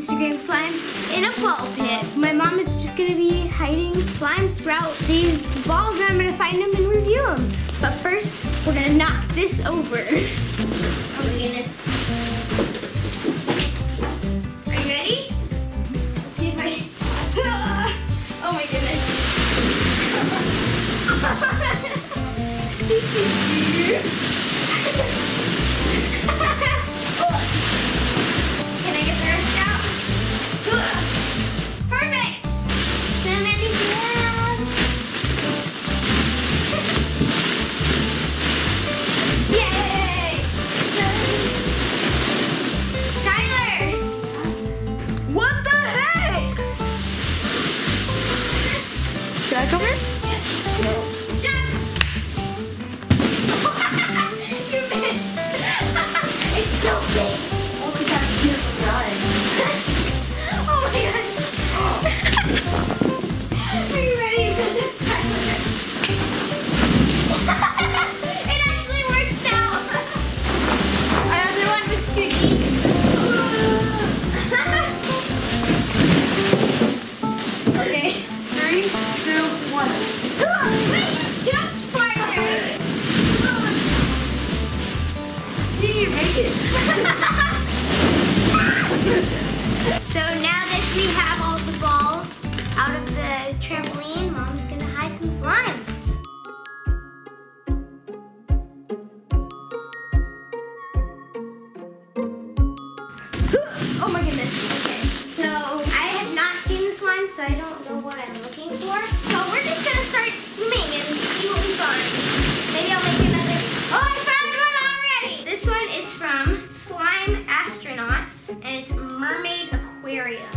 Instagram slimes in a ball pit. My mom is just gonna be hiding slime sprout these balls and I'm gonna find them and review them. But first, we're gonna knock this over. Oh my goodness. Are you ready? Let's see if I... Oh my goodness. come here? So I don't know what I'm looking for. So we're just gonna start swimming and see what we find. Maybe I'll make another. Oh, I found one already. This one is from Slime Astronauts, and it's Mermaid Aquarium.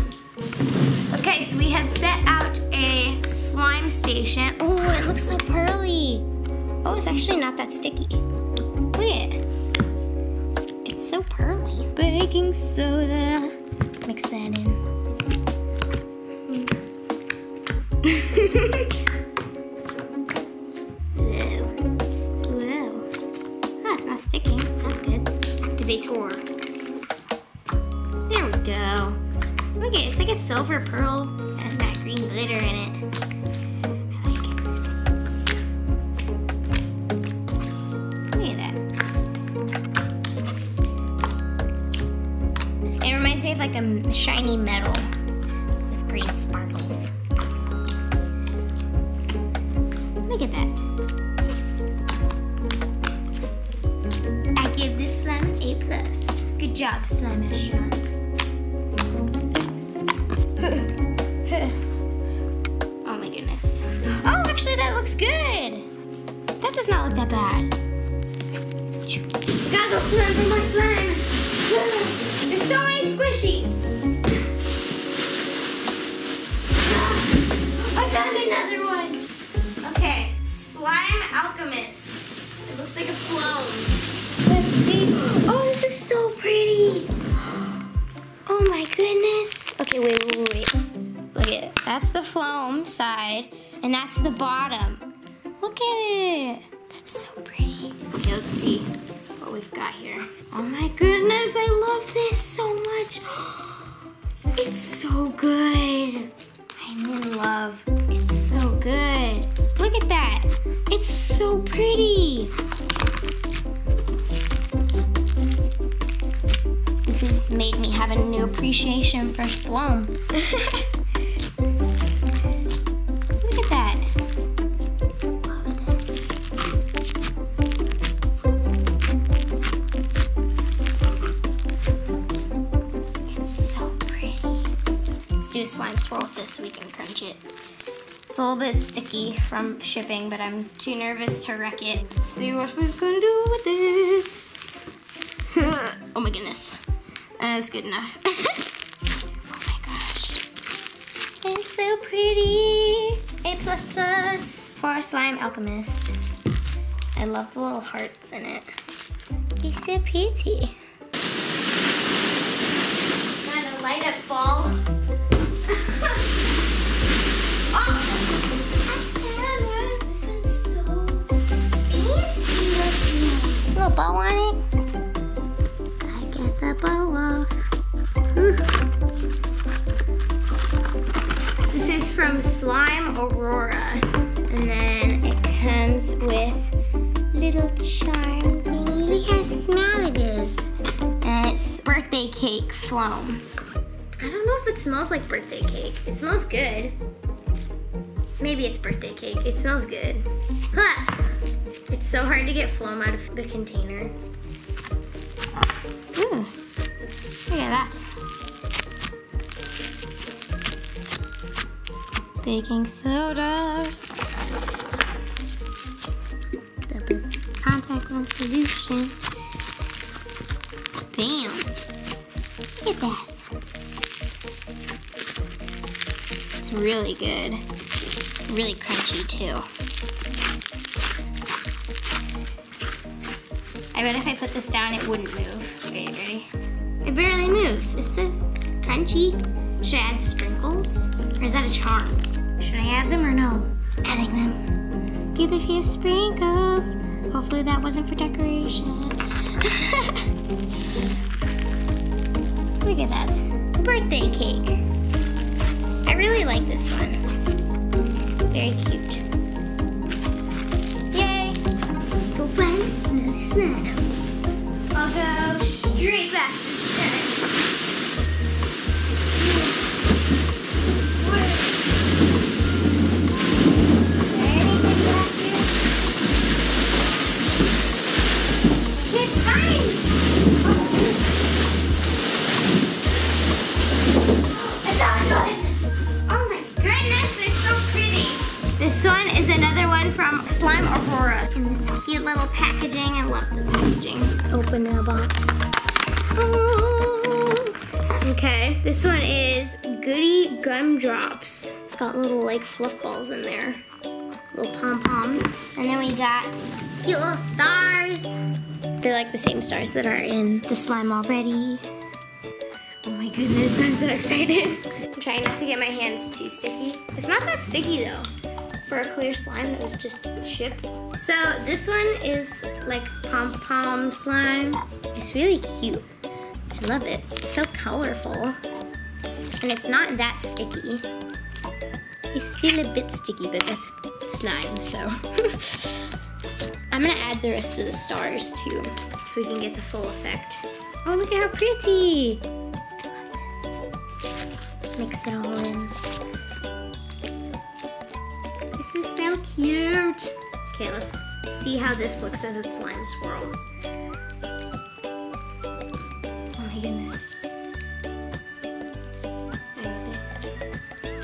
Okay, so we have set out a slime station. Oh, it looks so pearly. Oh, it's actually not that sticky. Look at it. It's so pearly. Baking soda. Mix that in. Whoa. Ah, it's not sticking. That's good. Activator. There we go. Look at it. It's like a silver pearl. It has that green glitter in it. I like it. Look at that. It reminds me of like a shiny metal Good job, slime astronauts. oh my goodness. Oh, actually that looks good. That does not look that bad. Gotta go swim for more slime. There's so many squishies. I found another one. Okay, slime alchemist. It looks like a clone. Goodness. Okay, wait, wait, wait. Look at it. That's the foam side, and that's the bottom. Look at it. That's so pretty. Okay, let's see what we've got here. Oh my goodness, I love this so much. It's so good. I'm in love. It's so good. Look at that. It's so pretty. Made me have a new appreciation for Floam. Look at that. It's so pretty. Let's do a slime swirl with this so we can crunch it. It's a little bit sticky from shipping, but I'm too nervous to wreck it. Let's see what we can do with this. oh my goodness. Uh, That's good enough. oh my gosh. It's so pretty. A plus plus for slime alchemist. I love the little hearts in it. It's so pretty. Got a light up ball. oh! Little bow on it. Slime Aurora. And then it comes with little charm thingy. Look how small it is. And it's birthday cake foam. I don't know if it smells like birthday cake. It smells good. Maybe it's birthday cake. It smells good. Huh. It's so hard to get foam out of the container. Ooh, look at that. Baking soda. The contact lens solution. Bam. Look at that. It's really good. Really crunchy too. I bet if I put this down, it wouldn't move. Ready? It barely moves. It's so crunchy. Should I add the sprinkles? Or is that a charm? Should I add them or no? Adding them. Give the few sprinkles. Hopefully that wasn't for decoration. Look at that. Birthday cake. I really like this one. Very cute. Yay! Let's go find another slime. I'll go straight back This one is another one from Slime Aurora. In this cute little packaging. I love the packaging. Let's open the box. Oh. Okay, this one is Goody Gumdrops. It's got little like fluff balls in there. Little pom-poms. And then we got cute little stars. They're like the same stars that are in the slime already. Oh my goodness, I'm so excited. I'm trying not to get my hands too sticky. It's not that sticky though for a clear slime that was just shipped. So this one is like pom-pom slime. It's really cute. I love it. It's so colorful. And it's not that sticky. It's still a bit sticky, but that's slime, so. I'm gonna add the rest of the stars too, so we can get the full effect. Oh, look at how pretty! I love this. Mix it all in. Cute. Okay, let's see how this looks as a slime swirl. Oh my goodness.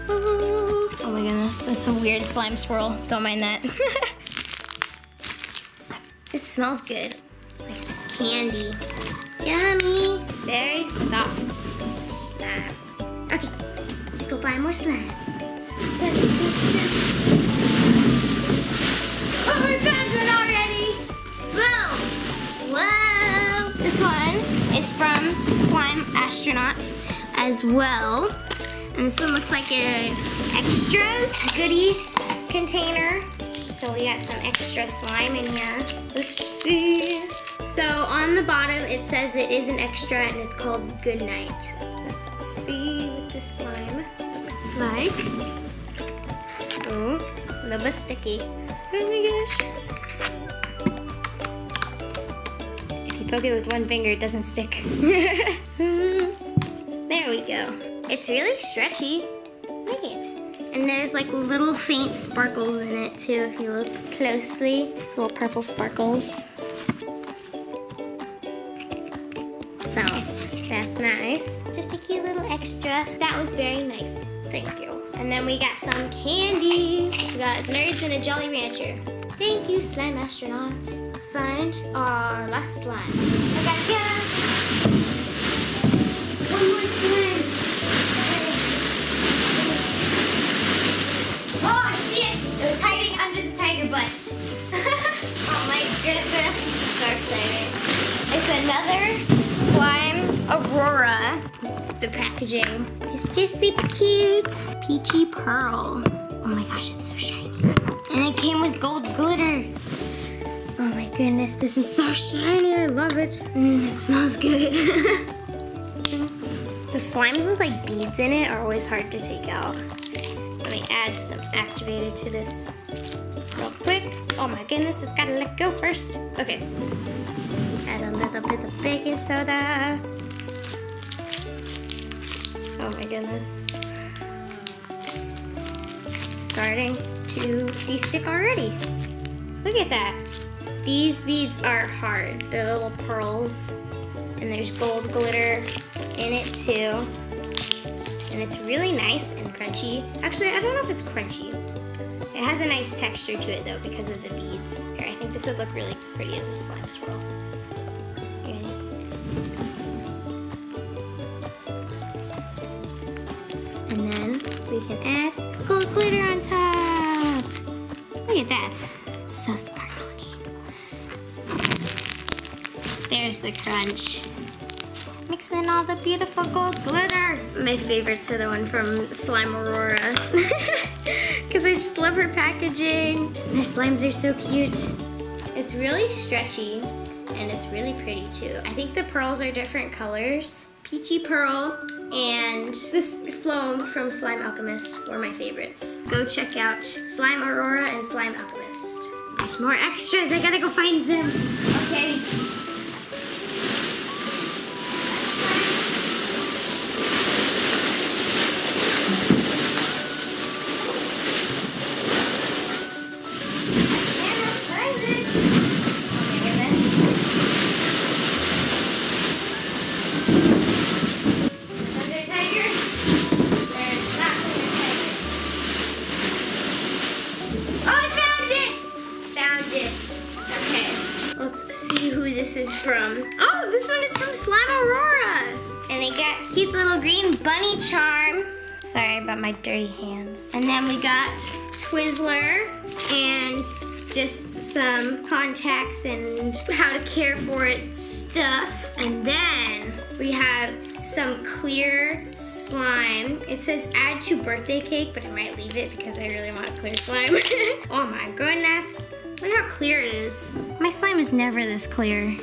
Oh oh my goodness, that's a weird slime swirl. Don't mind that. it smells good. Like candy. Yummy. Very soft slime. Okay, let's go buy more slime. This one is from Slime Astronauts as well. And this one looks like an extra goodie container. So we got some extra slime in here. Let's see. So on the bottom it says it is an extra and it's called Good Night. Let's see what this slime looks like. Oh, a little bit sticky. Oh my gosh. Poke it with one finger, it doesn't stick. there we go. It's really stretchy. Look it. And there's like little faint sparkles in it too, if you look closely. It's little purple sparkles. So, that's nice. Just a cute little extra. That was very nice. Thank you. And then we got some candy. We got Nerds and a Jolly Rancher. Thank you, Slime Astronauts. Let's find our last slime. I gotta go. One more slime. Oh, I see it. It was hiding under the tiger butt. oh my goodness, this is so exciting. It's another slime Aurora. The packaging is just super cute. Peachy pearl. Oh my gosh, it's so shiny. And it came goodness, this is so shiny. I love it. Mm, it smells good. the slimes with like beads in it are always hard to take out. Let me add some activator to this real quick. Oh my goodness, it's gotta let go first. Okay. Add a little bit of baking soda. Oh my goodness. Starting to de-stick already. Look at that. These beads are hard. They're little pearls. And there's gold glitter in it too. And it's really nice and crunchy. Actually, I don't know if it's crunchy. It has a nice texture to it though because of the beads. Here, I think this would look really pretty as a slime swirl. And then we can add gold glitter on top. Look at that. So sparkly. There's the crunch. Mix in all the beautiful gold glitter. My favorites are the one from Slime Aurora. Because I just love her packaging. Their slimes are so cute. It's really stretchy and it's really pretty too. I think the pearls are different colors. Peachy Pearl and this Floam from Slime Alchemist were my favorites. Go check out Slime Aurora and Slime Alchemist. There's more extras, I gotta go find them. Okay. Sorry about my dirty hands. And then we got Twizzler and just some contacts and how to care for it stuff. And then we have some clear slime. It says add to birthday cake, but I might leave it because I really want clear slime. oh my goodness. Look how clear it is. My slime is never this clear.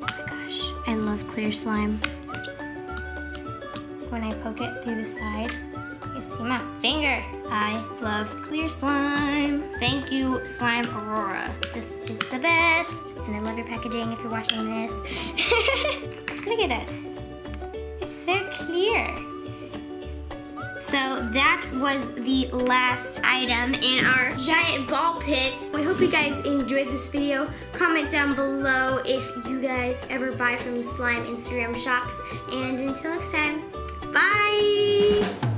Oh gosh, I love clear slime. When I poke it through the side, you see my finger. I love clear slime. Thank you, Slime Aurora. This is the best. And I love your packaging if you're watching this. Look at that. It's so clear. So that was the last item in our giant ball pit. I hope you guys enjoyed this video. Comment down below if you guys ever buy from slime Instagram shops. And until next time, bye!